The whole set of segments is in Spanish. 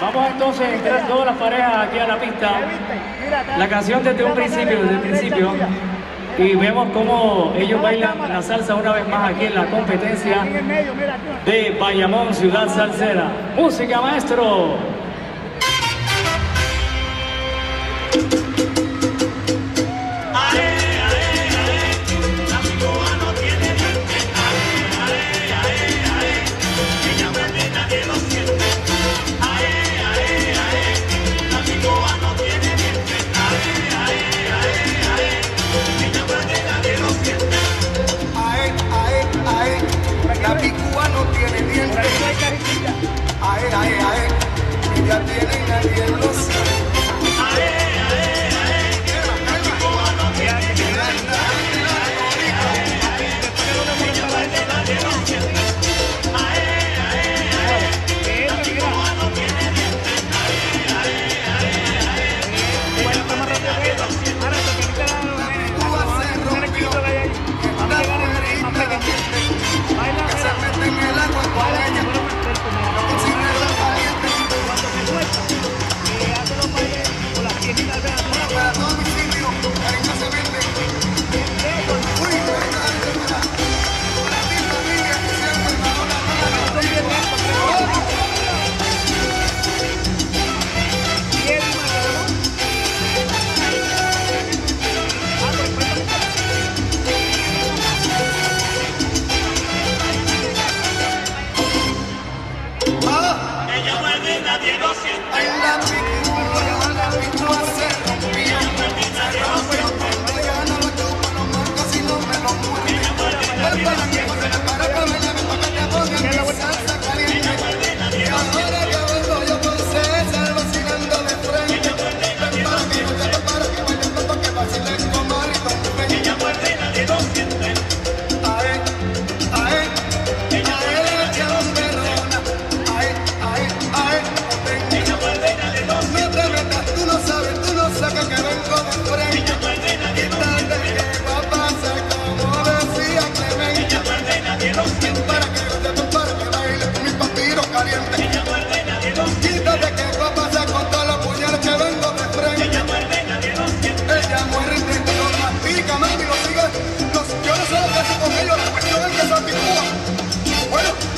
Vamos entonces a entrar todas las parejas aquí a la pista. La canción desde un principio, desde el principio. Y vemos cómo ellos bailan la salsa una vez más aquí en la competencia de Bayamón, Ciudad Salsera. Música, maestro. I love you.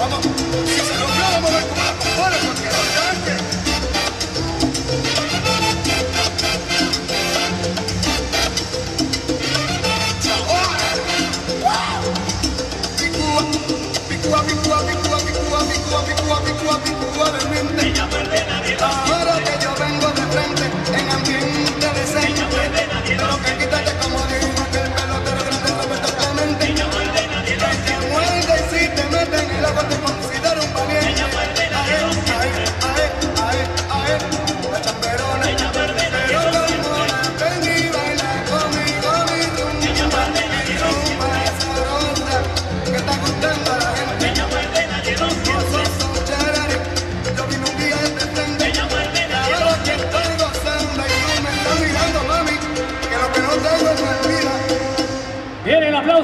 頑張っ。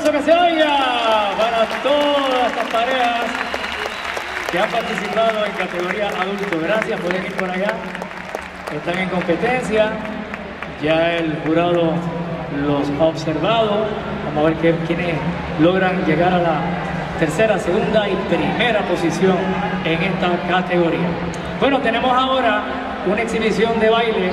Que se oiga para todas estas parejas que han participado en categoría adulto. Gracias, por venir por allá. Están en competencia. Ya el jurado los ha observado. Vamos a ver quiénes logran llegar a la tercera, segunda y primera posición en esta categoría. Bueno, tenemos ahora una exhibición de baile